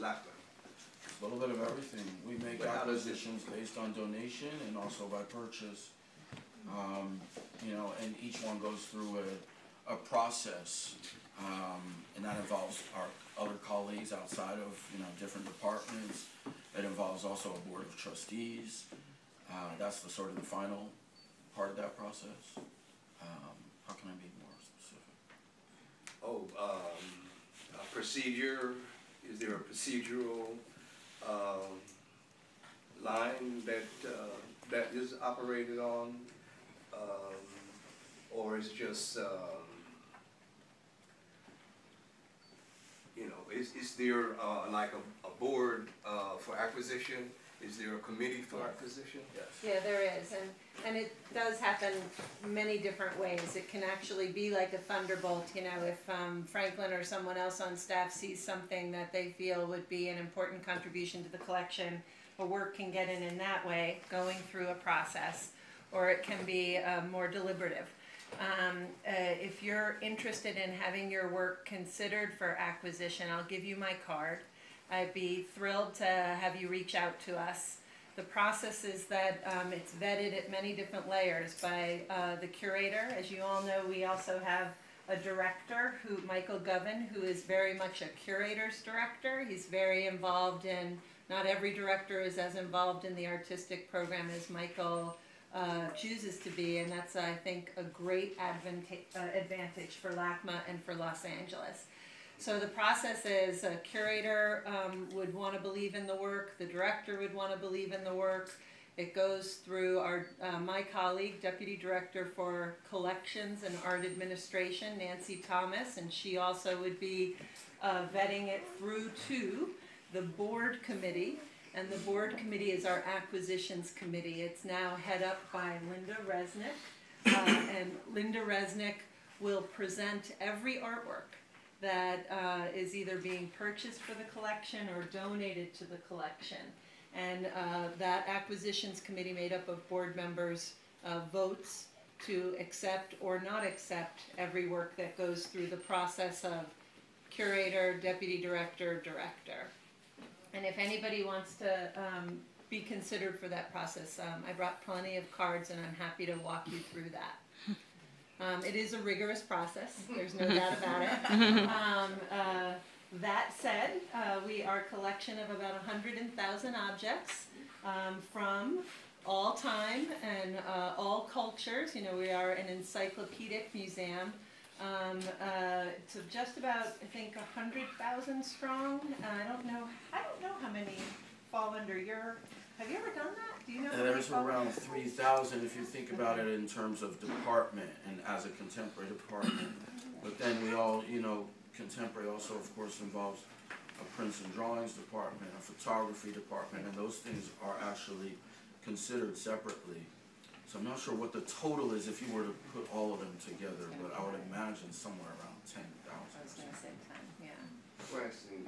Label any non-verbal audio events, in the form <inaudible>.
Lackland? A little bit of everything. We make But how does it- acquisitions based on donation and also by purchase. Um, you know, and each one goes through a, a process. Um, and that involves our other colleagues outside of, you know, different departments. It involves also a board of trustees. Uh, that's the sort of the final part of that process. Um, how can I be more specific? Oh, um, a procedure, is there a procedural, um, line that, uh, that is operated on? Um, or is just, um, you know, is, is there, uh, like a, a board, uh, for acquisition? Is there a committee for acquisition? Yes. Yeah, there is, and, and it does happen many different ways. It can actually be like a thunderbolt, you know, if um, Franklin or someone else on staff sees something that they feel would be an important contribution to the collection, a work can get in in that way, going through a process, or it can be uh, more deliberative. Um, uh, if you're interested in having your work considered for acquisition, I'll give you my card. I'd be thrilled to have you reach out to us. The process is that um, it's vetted at many different layers by uh, the curator. As you all know, we also have a director, who Michael Govan, who is very much a curator's director. He's very involved in. Not every director is as involved in the artistic program as Michael uh, chooses to be, and that's I think a great uh, advantage for LACMA and for Los Angeles. So the process is a curator um, would want to believe in the work, the director would want to believe in the work. It goes through our uh, my colleague, deputy director for collections and art administration, Nancy Thomas, and she also would be uh, vetting it through to the board committee. And the board committee is our acquisitions committee. It's now head up by Lynda Resnick. Uh, and Lynda Resnick will present every artwork that uh, is either being purchased for the collection or donated to the collection. And uh, that acquisitions committee made up of board members uh, votes to accept or not accept every work that goes through the process of curator, deputy director, director. And if anybody wants to um, be considered for that process, um, I brought plenty of cards and I'm happy to walk you through that. <laughs> Um, it is a rigorous process, <laughs> there's no doubt about it. <laughs> Um, uh, that said, uh, we are a collection of about a hundred and thousand objects um, from all time and uh, all cultures. You know, we are an encyclopedic museum. Um, uh, to just about, I think, a hundred thousand strong. Uh, I don't know. I don't know how many fall under your. Have you ever done that? Do you know? how And many there's around three thousand if you think about it in terms of department and as a contemporary department. But then we all, you know, contemporary also of course involves a prints and drawings department, a photography department, and those things are actually considered separately. So I'm not sure what the total is if you were to put all of them together, but I would imagine somewhere around ten thousand. I was going to say ten. Yeah. Question,